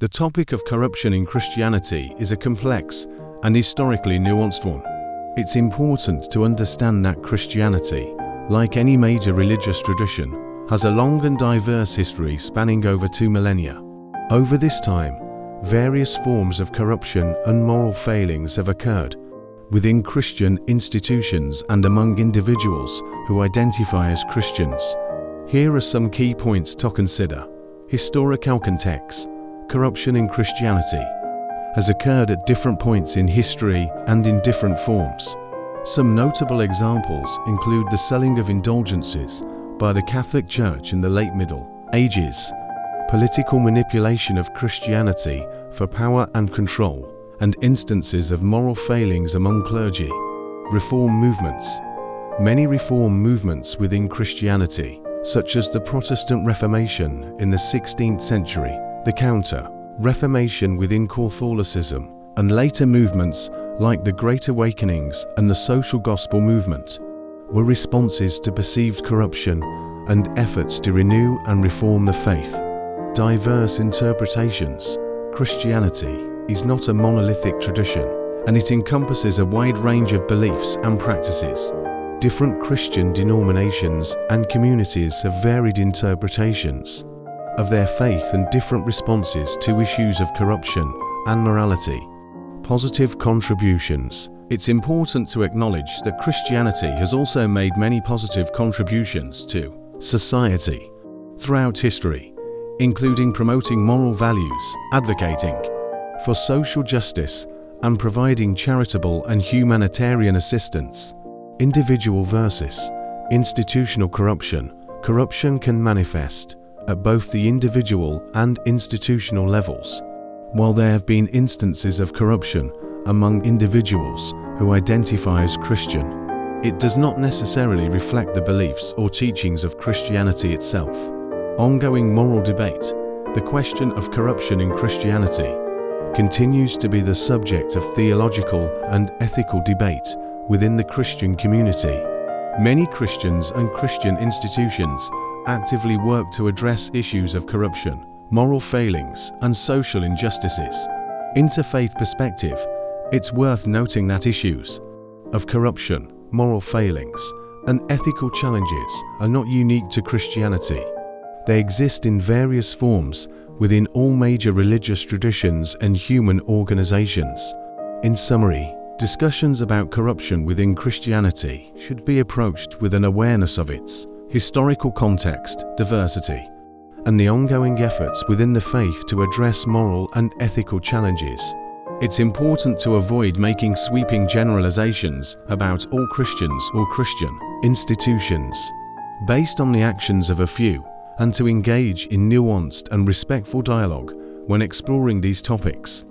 The topic of corruption in Christianity is a complex and historically nuanced one. It's important to understand that Christianity, like any major religious tradition, has a long and diverse history spanning over two millennia. Over this time, various forms of corruption and moral failings have occurred within Christian institutions and among individuals who identify as Christians. Here are some key points to consider. Historical context. Corruption in Christianity has occurred at different points in history and in different forms. Some notable examples include the selling of indulgences by the Catholic Church in the late Middle Ages, political manipulation of Christianity for power and control, and instances of moral failings among clergy. Reform movements. Many reform movements within Christianity, such as the Protestant Reformation in the 16th century, the Counter Reformation within Catholicism, and later movements like the Great Awakenings and the Social Gospel movement, were responses to perceived corruption and efforts to renew and reform the faith. Diverse interpretations. Christianity is not a monolithic tradition, and it encompasses a wide range of beliefs and practices. Different Christian denominations and communities have varied interpretations of their faith and different responses to issues of corruption and morality. Positive contributions. It's important to acknowledge that Christianity has also made many positive contributions to society throughout history, including promoting moral values, advocating for social justice, and providing charitable and humanitarian assistance. Individual versus institutional corruption. Corruption can manifest at both the individual and institutional levels. While there have been instances of corruption among individuals who identify as Christian, it does not necessarily reflect the beliefs or teachings of Christianity itself. Ongoing moral debate. The question of corruption in Christianity continues to be the subject of theological and ethical debate within the Christian community. Many Christians and Christian institutions actively work to address issues of corruption, moral failings, and social injustices. Interfaith perspective, it's worth noting that issues of corruption, moral failings, and ethical challenges are not unique to Christianity. They exist in various forms within all major religious traditions and human organizations. In summary, discussions about corruption within Christianity should be approached with an awareness of its historical context, diversity, and the ongoing efforts within the faith to address moral and ethical challenges. It's important to avoid making sweeping generalizations about all Christians or Christian institutions based on the actions of a few and to engage in nuanced and respectful dialogue when exploring these topics.